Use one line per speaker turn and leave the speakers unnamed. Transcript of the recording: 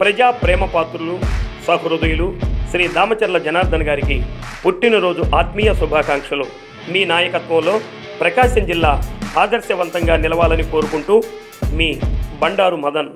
ప్రజా ప్రేమ పాత్రులు సహృదయులు శ్రీ దామచర్ల జనార్దన్ గారికి పుట్టినరోజు ఆత్మీయ శుభాకాంక్షలు. మీ నాయకత్వంలో ప్రకాశం జిల్లా ఆదర్శవంతంగా నిలవాలని కోరుకుంటూ మీ బండారు మదన్.